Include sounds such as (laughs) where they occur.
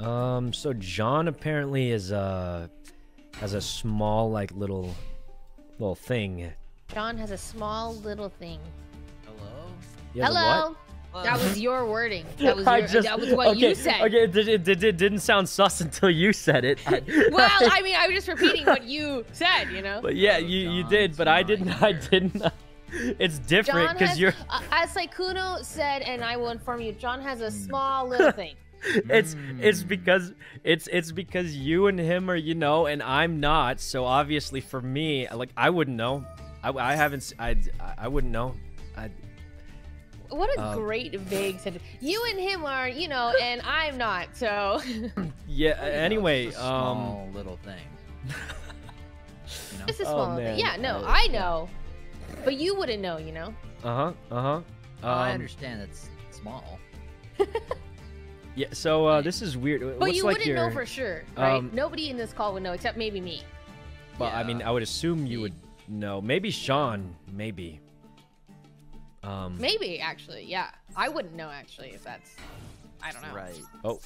Um, so John apparently is uh has a small like little little thing. John has a small little thing. Hello? He Hello. what? That was your wording. (laughs) That was your, just- that was what okay, you said. Okay, it, did- it, did- it didn't sound sus (laughs) until you said it. I- (laughs) Well, I mean, I was just repeating what you said. You know. but yeah, Oh, you you did, but I didn't. I didn't. It's different because you're. uh, as Sykkuno said, and I will inform you, John has a small little thing. (laughs) It's it's Mm. because it's it's because you and him are you know, and I'm not. So obviously for me, like I wouldn't know. I, I haven't. s- I I wouldn't know. I, What a Um, great vague sentence. You and him are, you know, and I'm not. So (laughs) yeah. Well, you know, Anyway, it's a um. little thing. (laughs) You know? it's a Oh, small man. thing. Yeah, no, I- I know, but you wouldn't know, you know. Uh huh. Uh huh. Oh, I Um, understand it's small. Yeah. So uh, this is weird. But What's you like wouldn't your? know for sure, right? um, Nobody in this call would know except maybe me. Well, I mean, I would assume you would know. Maybe Sean. Maybe. Um. Maybe actually, yeah. I wouldn't know actually if that's. I don't know. Right. Oh.